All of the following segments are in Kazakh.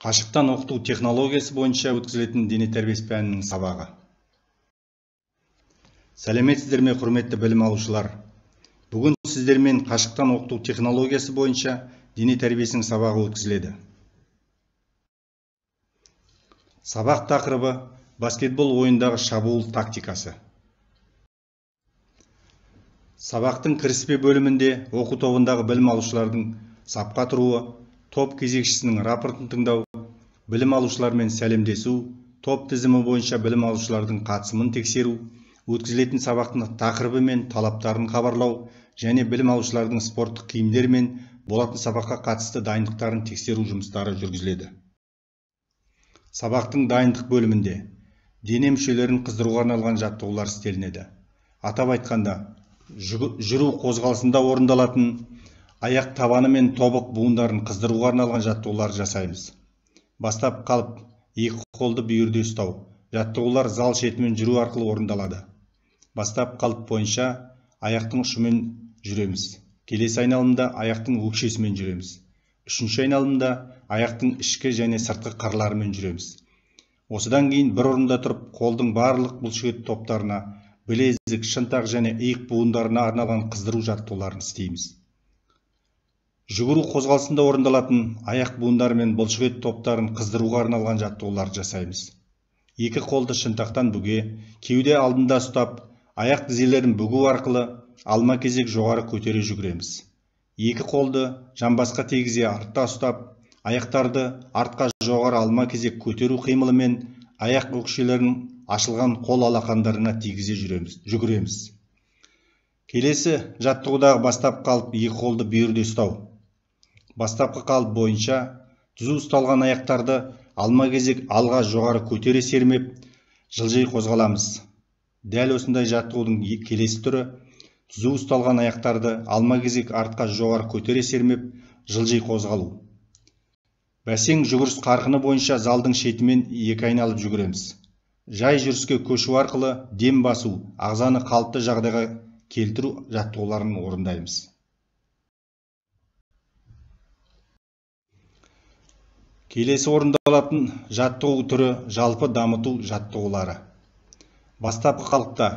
қашықтан оқыту технологиясы бойынша өткізілетін дене тәрбиесі пәнінің сабағы. Сәлеметсіздер ме құрметті білім алушылар? Бүгін сіздермен қашықтан оқыту технологиясы бойынша дене тәрбиесінің сабағы өткізіледі. Сабақ тақырыбы баскетбол ойындағы шабуыл тактикасы. Сабақтың кіріспе бөлімінде оқу тобындағы білім алушылардың сапқа тұруы топ кезекшісінің рапортын тыңдау білім алушылармен сәлемдесу топ тізімі бойынша білім алушылардың қатысымын тексеру өткізілетін сабақтың тақырыбы мен талаптарын хабарлау және білім алушылардың спорттық киімдер мен болатын сабаққа қатысты дайындықтарын тексеру жұмыстары жүргізіледі. Сабақтың дайындық бөлімінде дене мүшелерін қыздыруға арналған жаттығулар істелінеді. Атап айтқанда жүру қозғалысында орындалатын аяқ табаны мен тобық буындарын қыздыруға арналған жаттығулар жасаймыз. Бастап қалып екі қолды бүйірде ұстау. Жаттығулар зал шетімен жүру арқылы орындалады. Бастап қалып бойынша аяқтың ұшымен жүреміз. Келесі айналымда аяқтың өкшесімен жүреміз. Үшінші айналымда аяқтың ішкі және сыртқы қырларымен жүреміз. Осыдан кейін бір орында тұрып қолдың барлық бұлшықет топтарына білезік шынтақ және иық буындарына арналған қыздыру жаттығуларын істейміз. Жүгіру қозғалысында орындалатын аяқ буындары мен бұлшықет топтарын қыздыруға арналған жаттығуларды жасаймыз. Екі қолды шынтақтан бүге кеуде алдында ұстап аяқ тізелерін бүгу арқылы алма кезек жоғары көтере жүгіреміз. Екі қолды жамбасқа тегізе артта ұстап аяқтарды артқа жоғары алма кезек көтеру қимылымен аяқ өкшелерін ашылған қол алақандарына тигізе жүреміз жүгіреміз. Келесі жаттығудағы бастап қалып екі қолды бүйірде ұстау. Бастапқы қалып бойынша түзу ұсталған аяқтарды алма кезек алға жоғары көтере сермеп жылжи қозғаламыз. Дәл осындай жаттығудың келесі түрі түзу ұсталған аяқтарды алма кезек артқа жоғары көтере сермеп жылжи қозғалу. Бәсең жүгіріс қарқыны бойынша залдың шетімен екі айналып жүгіреміз. Жай жүріске көшу арқылы дем басу ағзаны қалыпты жағдайға келтіру жаттығуларын орындаймыз. Келесі орындалатын жаттығу түрі жалпы дамыту жаттығулары. Бастапқы қалыпта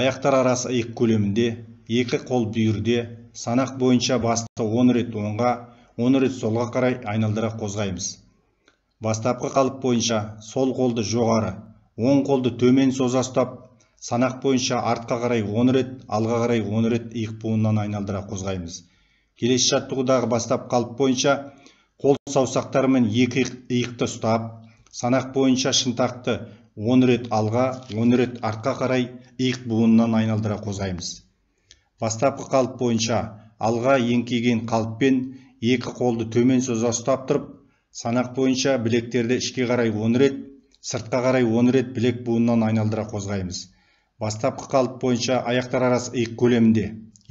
аяқтар арасы иық көлемінде екі қол бүйірде санақ бойынша басты 10 рет оңға 10 рет солға қарай айналдыра қозғаймыз. Бастапқы қалып бойынша сол қолды жоғары оң қолды төмен соза ұстап санақ бойынша артқа қарай 10 рет алға қарай 10 рет иық буынынан айналдыра қозғаймыз. Келесі жаттығудағы бастап қалып бойынша қол саусақтарымен екі иықты ұстап санақ бойынша шынтақты 10 рет алға 10 рет артқа қарай иық буынынан айналдыра қозғаймыз бастапқы қалып бойынша алға еңкейген қалыппен екі қолды төмен соза ұстап тұрып санақ бойынша білектерді ішке қарай 10 рет сыртқа қарай 10 рет білек буынынан айналдыра қозғаймыз. Бастапқы қалып бойынша аяқтар арасы иық көлемінде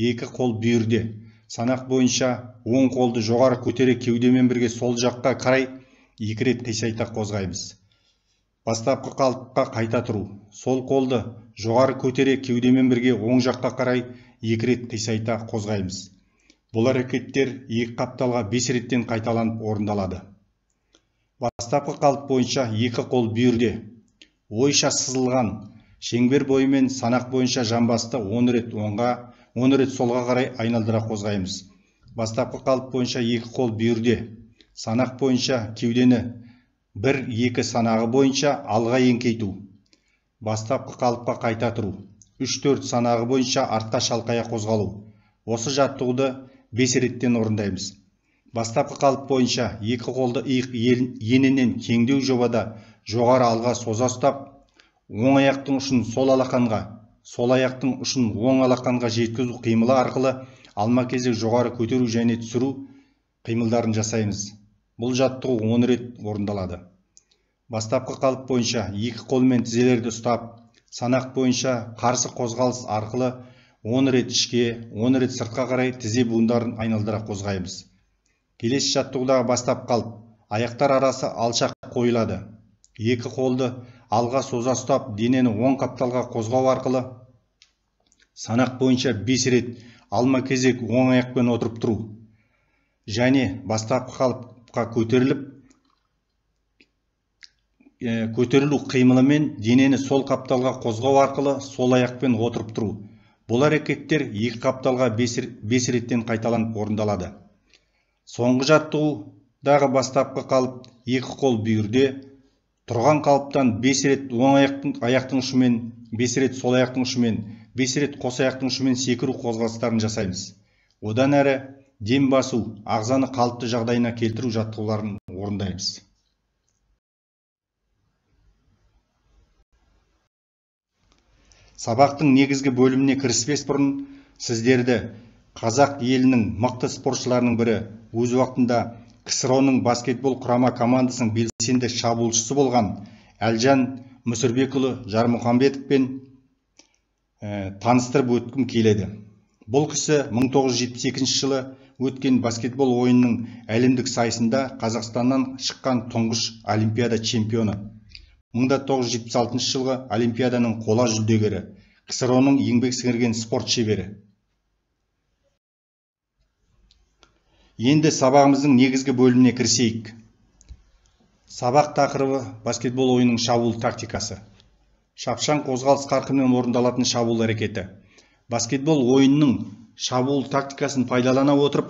екі қол бүйірде санақ бойынша оң қолды жоғары көтере кеудемен бірге сол жаққа қарай екі рет қисайта қозғаймыз. Бастапқы қалыпқа қайта тұру. Сол қолды жоғары көтере кеудемен бірге оң жаққа қарай екі рет қисайта қозғаймыз. Бұл әрекеттер екі қапталға бес реттен қайталанып орындалады. Бастапқы қалып бойынша екі қол бүйірде ойша сызылған шеңбер бойымен санақ бойынша жамбасты 10 рет оңға оны рет солға қарай айналдыра қозғаймыз. Бастапқы қалып бойынша екі қол бүйірде санақ бойынша кеудені бір екі санағы бойынша алға еңкейту. Бастапқы қалыпқа қайта тұру үш төрт санағы бойынша артқа шалқая қозғалу. Осы жаттығуды бес реттен орындаймыз. Бастапқы қалып бойынша екі қолды иық енінен кеңдеу жобада жоғары алға соза ұстап оң аяқтың ұшын сол алақанға сол аяқтың ұшын оң алақанға жеткізу қимылы арқылы алма кезек жоғары көтеру және түсіру қимылдарын жасаймыз. Бұл жаттығу 10 рет орындалады. Бастапқы қалып бойынша екі қолмен тізелерді ұстап санақ бойынша қарсы қозғалыс арқылы 10 рет ішке 10 рет сыртқа қарай тізе буындарын айналдыра қозғаймыз. Келесі жаттығудағы бастап қалып аяқтар арасы алшақ қойылады. Екі қолды алға соза ұстап денені оң қапталға қозғау арқылы санақ бойынша бес рет алма кезек оң аяқпен отырып тұру және бастапқы қалыпқа көтеріліп көтерілу қимылымен денені сол қапталға қозғау арқылы сол аяқпен отырып тұру. Бұл әрекеттер екі қапталға бес реттен қайталанып орындалады. Соңғы жаттығудағы бастапқы қалып екі қол бүйірде тұрған қалыптан бес рет оң аяқтың, аяқтың ұшымен бес рет сол аяқтың ұшымен бес рет қос аяқтың ұшымен секіру қозғалыстарын жасаймыз. Одан әрі дем басу ағзаны қалыпты жағдайына келтіру жаттығуларын орындаймыз. Сабақтың негізгі бөліміне кіріспес бұрын сіздерді қазақ елінің мықты спортшыларының бірі өз уақытында ксро ның баскетбол құрама командасының белсенді шабуылшысы болған әлжан мүсірбекұлы жармұхамбетовпен ә, таныстырып өткім келеді. Бұл кісі 1972 жылы өткен баскетбол ойынының әлемдік сайысында қазақстаннан шыққан тұңғыш олимпиада чемпионы. 1976 жылғы олимпиаданың қола жүлдегері ксро ның еңбек сіңірген спорт шебері. Енді сабағымыздың негізгі бөліміне кірісейік. Сабақ тақырыбы баскетбол ойынының шабуыл тактикасы. Шапшаң қозғалыс қарқынмен орындалатын шабуыл әрекеті. Баскетбол ойынының шабуыл тактикасын пайдалана отырып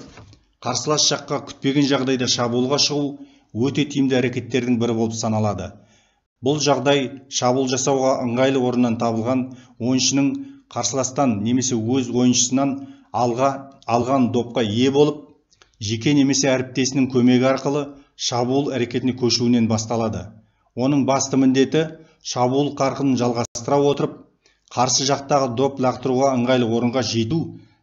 қарсылас жаққа күтпеген жағдайда шабуылға шығу өте тиімді әрекеттердің бірі болып саналады. Бұл жағдай шабуыл жасауға ыңғайлы орыннан табылған ойыншының қарсыластан немесе өз ойыншысынан алға алған допқа ие болып жеке немесе әріптесінің көмегі арқылы шабуыл әрекетіне көшуінен басталады. Оның басты міндеті шабуыл қарқынын жалғастыра отырып қарсы жақтағы доп лақтыруға ыңғайлы орынға жету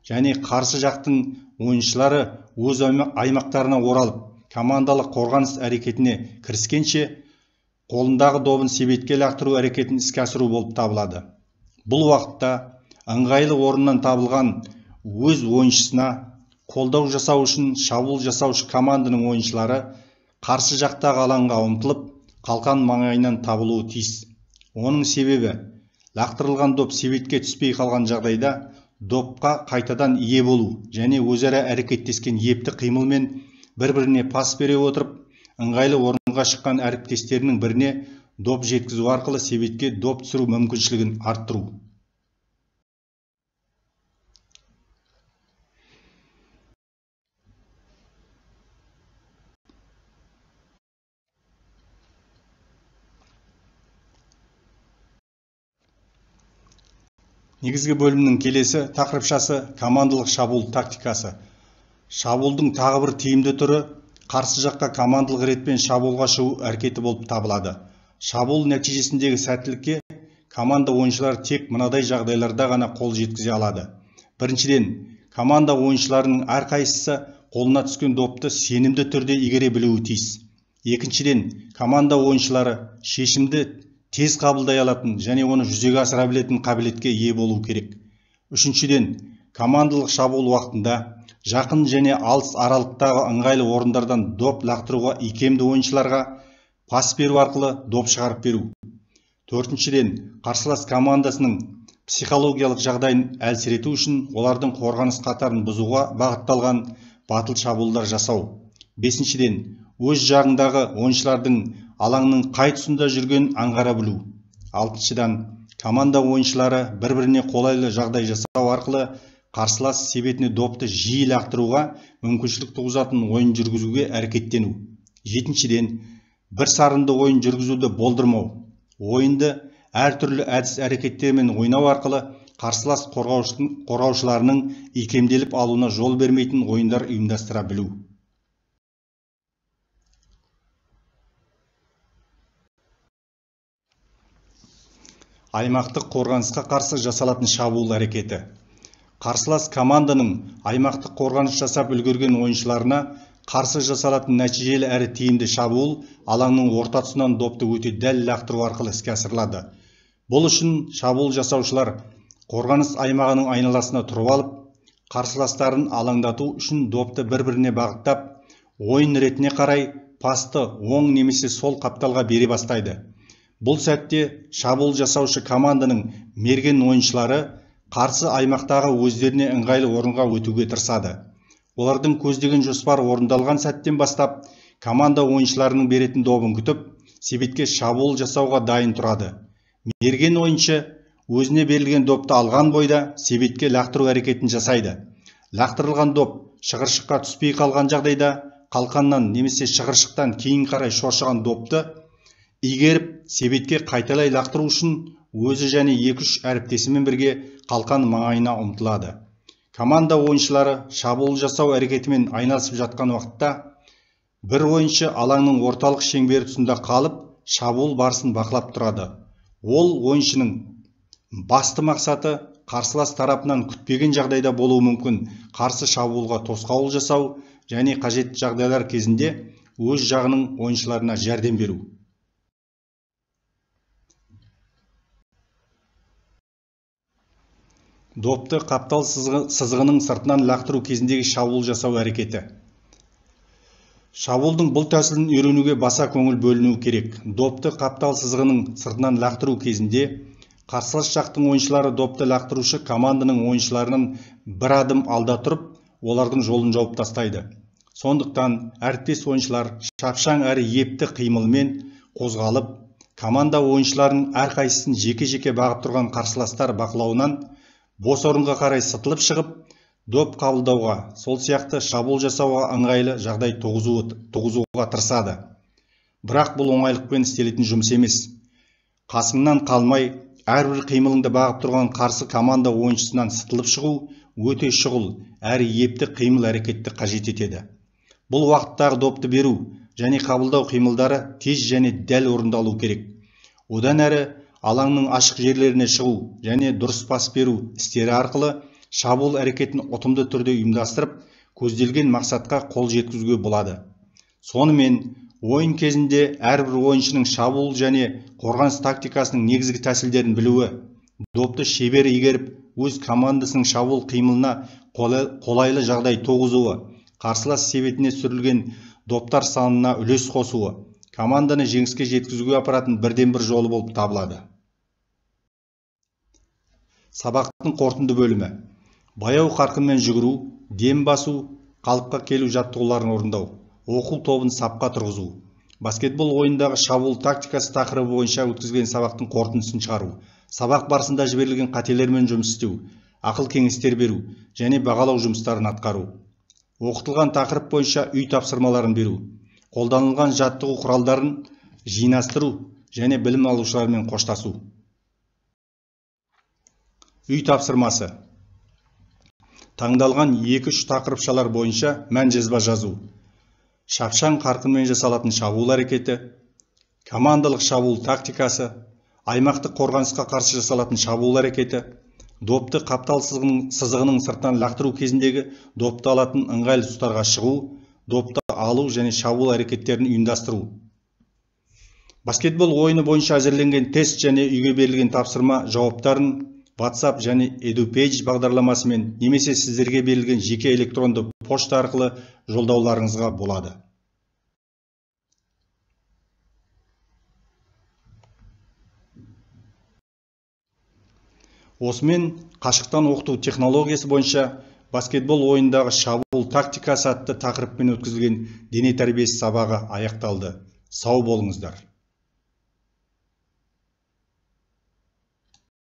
және қарсы жақтың ойыншылары өз аймақтарына оралып командалық қорғаныс әрекетіне кіріскенше қолындағы добын себетке лақтыру әрекетін іске асыру болып табылады. Бұл уақытта ыңғайлы орыннан табылған өз ойыншысына қолдау жасау үшін шабуыл жасаушы команданың ойыншылары қарсы жақтағы алаңға ұмтылып қалқан маңайынан табылуы тиіс. Оның себебі лақтырылған доп себетке түспей қалған жағдайда допқа қайтадан ие болу және өзара әрекеттескен епті қимылмен бір біріне пас бере отырып ыңғайлы орынға шыққан әріптестерінің біріне доп жеткізу арқылы себетке доп түсіру мүмкіншілігін арттыру. Негізгі бөлімнің келесі тақырыпшасы командалық шабуыл тактикасы. Шабуылдың тағы бір тиімді түрі қарсы жаққа командалық ретпен шабуылға шығу әрекеті болып табылады. Шабуыл нәтижесіндегі сәттілікке команда ойыншылары тек мынадай жағдайларда ғана қол жеткізе алады. Біріншіден команда ойыншыларының әрқайсысы қолына түскен допты сенімді түрде игере білуі тиіс. Екіншіден команда ойыншылары шешімді тез қабылдай алатын және оны жүзеге асыра білетін қабілетке ие болу керек. Үшіншіден командалық шабуыл уақытында жақын және алыс аралықтағы ыңғайлы орындардан доп лақтыруға икемді ойыншыларға пас беру арқылы доп шығарып беру. Төртіншіден қарсылас командасының психологиялық жағдайын әлсірету үшін олардың қорғаныс қатарын бұзуға бағытталған батыл шабуылдар жасау. Бесіншіден өз жағындағы ойыншылардың алаңның қай тұсында жүргенін аңғара білу. Алтыншыдан команда ойыншылары бір біріне қолайлы жағдай жасау арқылы қарсылас себетіне допты жиі лақтыруға мүмкіншілік туғызатын ойын жүргізуге әрекеттену. Жетіншіден бір сарынды ойын жүргізуді болдырмау. Ойынды әртүрлі әдіс әрекеттермен ойнау арқылы қарсылас қорғаушыларының икемделіп алуына жол бермейтін ойындар ұйымдастыра білу. Аймақтық қорғанысқа қарсы жасалатын шабуыл әрекеті. Қарсылас команданың аймақтық қорғаныс жасап үлгерген ойыншыларына қарсы жасалатын нәтижелі әрі тиімді шабуыл алаңның орта тұсынан допты өте дәл лақтыру арқылы іске асырылады. Бұл үшін шабуыл жасаушылар қорғаныс аймағының айналасына тұрып алып қарсыластарын алаңдату үшін допты бір біріне бағыттап ойын ретіне қарай пасты оң немесе сол қапталға бере бастайды. Бұл сәтте шабуыл жасаушы команданың мерген ойыншылары қарсы аймақтағы өздеріне ыңғайлы орынға өтуге тырысады. Олардың көздеген жоспар орындалған сәттен бастап команда ойыншыларының беретін добын күтіп себетке шабуыл жасауға дайын тұрады. Мерген ойыншы өзіне берілген допты алған бойда себетке лақтыру әрекетін жасайды. Лақтырылған доп шығыршыққа түспей қалған жағдайда қалқаннан немесе шығыршықтан кейін қарай шоршыған допты игеріп себетке қайталай лақтыру үшін өзі және екі үш әріптесімен бірге қалқан маңайына ұмтылады. Команда ойыншылары шабуыл жасау әрекетімен айналысып жатқан уақытта бір ойыншы алаңның орталық шеңбері тұсында қалып шабуыл барысын бақылап тұрады. Ол ойыншының басты мақсаты қарсылас тарапынан күтпеген жағдайда болуы мүмкін. Қарсы шабуылға тосқауыл жасау және қажетті жағдайлар кезінде өз жағының ойыншыларына жәрдем беру. Допты қаптал сызығының сыртынан лақтыру кезіндегі шабуыл жасау әрекеті. Шабуылдың бұл тәсілін үйренуге баса көңіл бөлінуі керек. Допты қаптал сызығының сыртынан лақтыру кезінде қарсылас жақтың ойыншылары допты лақтырушы команданың ойыншыларынан бір адым алда тұрып олардың жолын жауып тастайды. Сондықтан әріптес ойыншылар шапшаң әрі епті қимылмен қозғалып команда ойыншыларының әрқайсысын жеке жеке бағып тұрған қарсыластар бақылауынан бос орынға қарай сытылып шығып доп қабылдауға сол сияқты шабуыл жасауға ыңғайлы жағдай туғызуға тырысады. Бірақ бұл оңайлықпен істелетін жұмыс емес. Қасыңнан қалмай әрбір қимылыңды бағып тұрған қарсы команда ойыншысынан сытылып шығу өте шұғыл әрі епті қимыл әрекетті қажет етеді. Бұл уақыттағы допты беру және қабылдау қимылдары тез және дәл орындалу керек. Одан әрі алаңның ашық жерлеріне шығу және дұрыс пас беру істері арқылы шабуыл әрекетін ұтымды түрде ұйымдастырып көзделген мақсатқа қол жеткізуге болады. Сонымен ойын кезінде әрбір ойыншының шабуыл және қорғаныс тактикасының негізгі тәсілдерін білуі допты шебер игеріп өз командасының шабуыл қимылына қолайлы жағдай туғызуы қарсылас себетіне сүрілген доптар санына үлес қосуы команданы жеңіске жеткізуге апаратын бірден бір жолы болып табылады. Сабақтың қорытынды бөлімі. Баяу қарқынмен жүгіру дем басу қалыпқа келу жаттығуларын орындау оқу тобын сапқа тұрғызу баскетбол ойындағы шабуыл тактикасы тақырыбы бойынша өткізген сабақтың қорытындысын шығару сабақ барысында жіберілген қателермен жұмыс істеу ақыл кеңестер беру және бағалау жұмыстарын атқару оқытылған тақырып бойынша үй тапсырмаларын беру қолданылған жаттығу құралдарын жинастыру және білім алушылармен қоштасу. Үй тапсырмасы. Таңдалған екі-үш тақырыпшалар бойынша мән жазба жазу. Шапшаң қарқынмен жасалатын шабуыл әрекеті командалық шабуыл тактикасы аймақтық қорғанысқа қарсы жасалатын шабуыл әрекеті допты қаптал сызығының сыртынан лақтыру кезіндегі допты алатын ыңғайлы тұстарға шығу допты алу және шабуыл әрекеттерін ұйымдастыру. Баскетбол ойыны бойынша әзірленген тест және үйге берілген тапсырма жауаптарын WhatsApp және EduPage бағдарламасымен немесе сіздерге берілген жеке электронды пошта арқылы жолдауларыңызға болады. Осымен қашықтан оқыту технологиясы бойынша баскетбол ойындағы шабуыл тактикасы атты тақырыппен өткізілген дене тәрбиесі сабағы аяқталды. Сау болыңыздар!